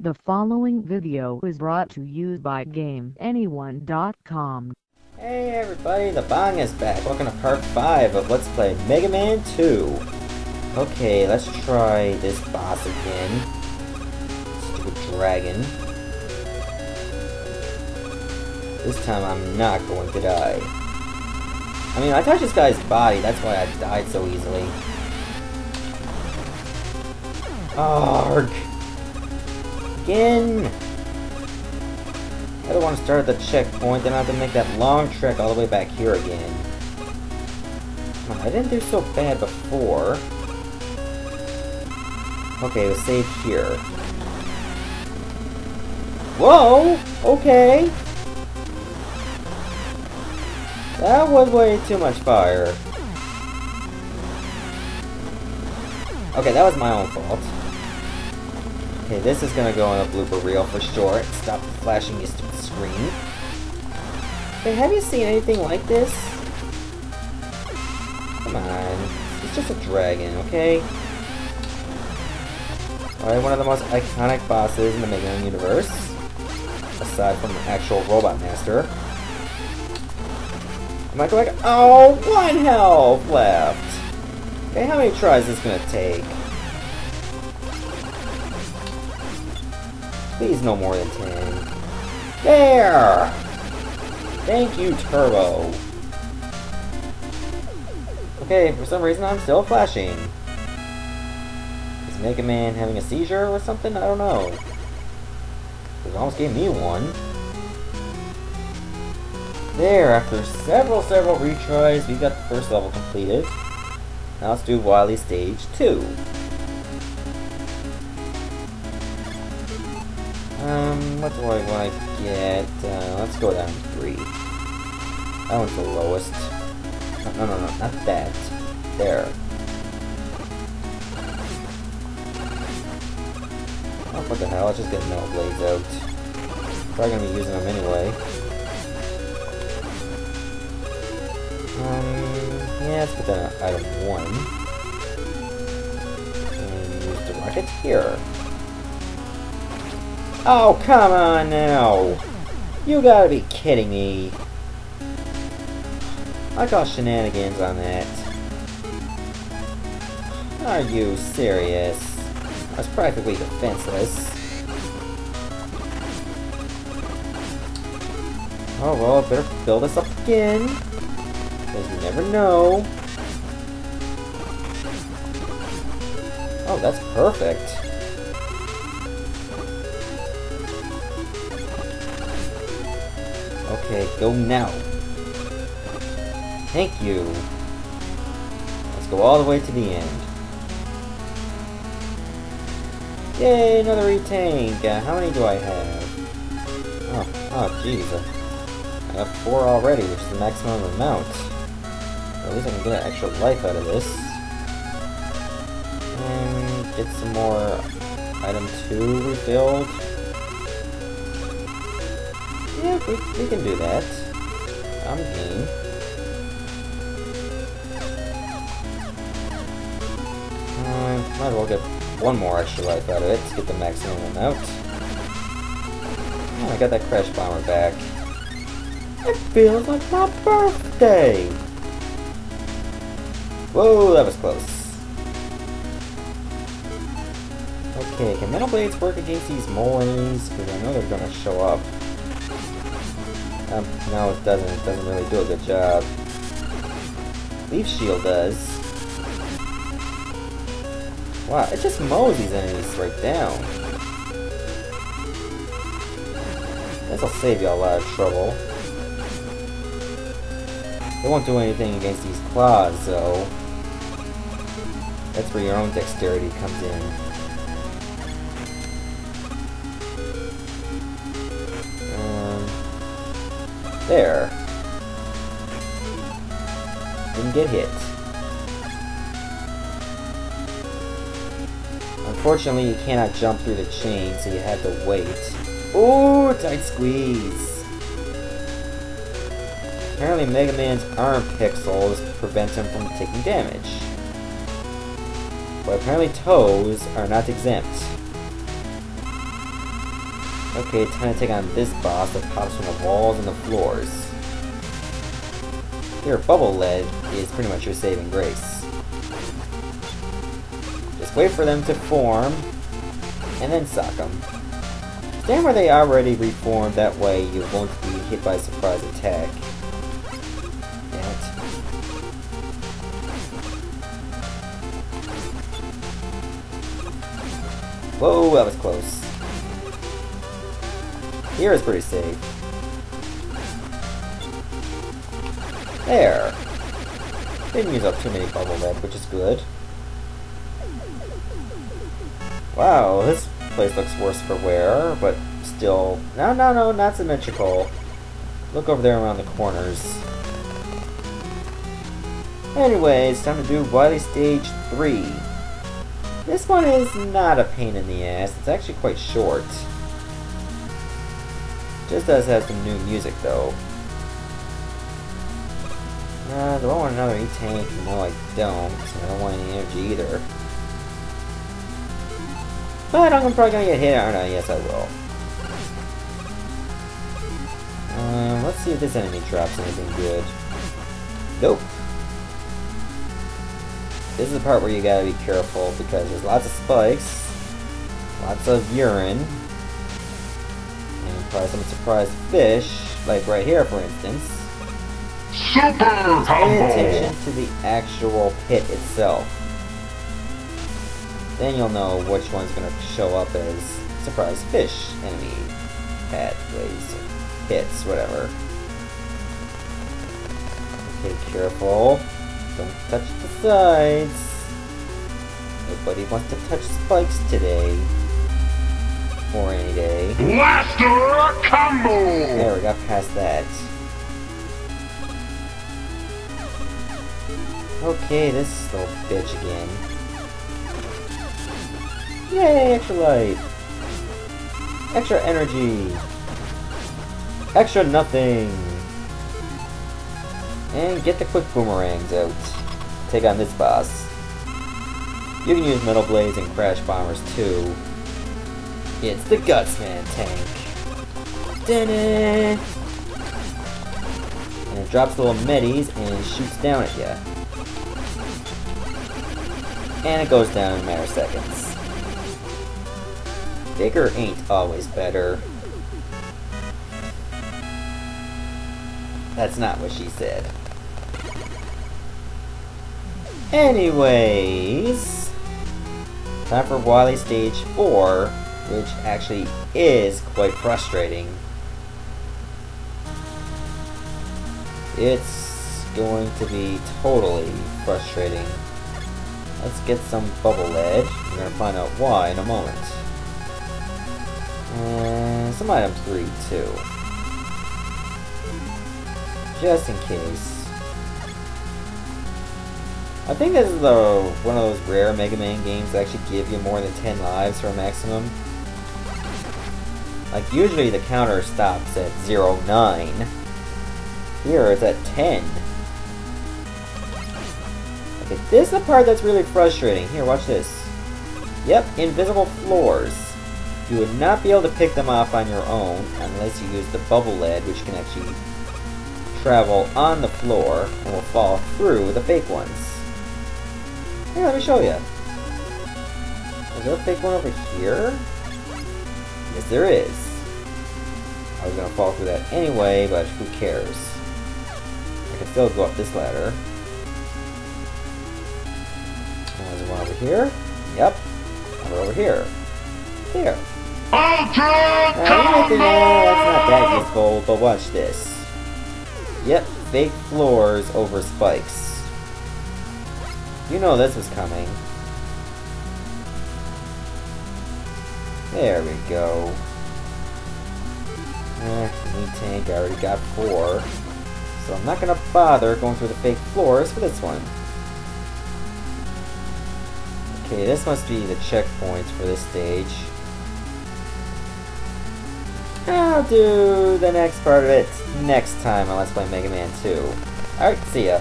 The following video is brought to you by GameAnyone.com. Hey everybody, the Bangaa is back. Welcome to part 5 of Let's Play Mega Man 2. Okay, let's try this boss again. Stupid dragon. This time I'm not going to die. I mean, I touched this guy's body, that's why I died so easily. Arg! Again! I don't want to start at the checkpoint, then I have to make that long trek all the way back here again. Come on, I didn't do so bad before. Okay, was saved here. Whoa! Okay! That was way too much fire. Okay, that was my own fault. Okay, this is gonna go on a blooper reel for sure. Stop flashing your stupid screen. Hey, have you seen anything like this? Come on. It's just a dragon, okay? Alright, one of the most iconic bosses in the Mega Man universe. Aside from the actual Robot Master. Am I going? Oh, one health left! Okay, how many tries is this gonna take? Please no more than 10. There! Thank you, Turbo. Okay, for some reason I'm still flashing. Is Mega Man having a seizure or something? I don't know. It almost gave me one. There, after several, several retries, we got the first level completed. Now let's do Wily Stage 2. Um, what do I want to get? Uh, let's go down 3. That one's the lowest. No, no, no, not that. There. Oh, what the hell, let's just get Metal Blades out. Probably gonna be using them anyway. Um, yeah, let's put that item 1. And use the rocket here. Oh, come on now! You gotta be kidding me. I call shenanigans on that. Are you serious? I was practically defenseless. Oh well, I better fill this up again. Because you never know. Oh, that's perfect. Okay, go now. Thank you. Let's go all the way to the end. Yay, another E-Tank. Uh, how many do I have? Oh, oh, jeez. Uh, I have four already, which is the maximum amount. at least I can get an extra life out of this. And get some more item 2 refilled. Yeah, we, we can do that. I'm game. Uh, might as well get one more extra life out of it to get the maximum amount. Oh, I got that Crash Bomber back. It feels like my birthday! Whoa, that was close. Okay, can Metal Blades work against these moles? Because I know they're gonna show up. Um, no, it doesn't. It doesn't really do a good job. Leaf Shield does. Wow, it just mows these enemies right down. This'll save you a lot of trouble. It won't do anything against these claws, though. That's where your own dexterity comes in. There. Didn't get hit. Unfortunately, you cannot jump through the chain, so you have to wait. Ooh, tight squeeze! Apparently Mega Man's arm pixels prevent him from taking damage. But apparently toes are not exempt. Okay, time to take on this boss that pops from the walls and the floors. Your bubble lead is pretty much your saving grace. Just wait for them to form, and then sock them. Stand where they already reformed, that way you won't be hit by a surprise attack. Whoa, that was close. Here is pretty safe. There. Didn't use up too many bubble lead, which is good. Wow, this place looks worse for wear, but still... No, no, no, not symmetrical. Look over there around the corners. Anyways, time to do Wily Stage 3. This one is not a pain in the ass. It's actually quite short. Just does have some new music, though. Uh, do I want another E-Tank? No, I don't. I don't want any energy either. But I'm probably gonna get hit, aren't I? Yes, I will. Uh, let's see if this enemy drops anything good. Nope. This is the part where you gotta be careful because there's lots of spikes, lots of urine, probably some surprise fish, like right here for instance. Super Pay attention to the actual pit itself. Then you'll know which one's gonna show up as surprise fish, enemy, pathways, pits, whatever. Okay, careful. Don't touch the sides. Nobody wants to touch spikes today. Or any day. Blaster combo! There, we got past that. Okay, this little bitch again. Yay, extra life! Extra energy! Extra nothing! And get the quick boomerangs out. Take on this boss. You can use metal blades and crash bombers too. It's the Gutsman tank. Dun-dun. And it drops little medis and shoots down at you. And it goes down in a matter of seconds. Bigger ain't always better. That's not what she said. Anyways, time for Wily Stage 4, which actually is quite frustrating. It's going to be totally frustrating. Let's get some bubble lead. We're gonna find out why in a moment. And some items three too. Just in case. I think this is the one of those rare Mega Man games that actually give you more than 10 lives for a maximum. Like usually the counter stops at 0, 9. Here it's at 10. Okay, this is the part that's really frustrating. Here, watch this. Yep, invisible floors. You would not be able to pick them off on your own unless you use the bubble lead, which can actually travel on the floor and will fall through the fake ones. Here, let me show you. Is there a fake one over here? Yes, there is. I was gonna fall through that anyway, but who cares? I can still go up this ladder. There's one over here. Yep. Over here. There. Ultra Now, you might think, eh, that's not that combo! useful, but watch this. Yep, fake floors over spikes. You know this was coming. There we go. Eh, tank, I already got four. So I'm not gonna bother going through the fake floors for this one. Okay, this must be the checkpoint for this stage. I'll do the next part of it next time on Let's Play Mega Man 2. Alright, see ya.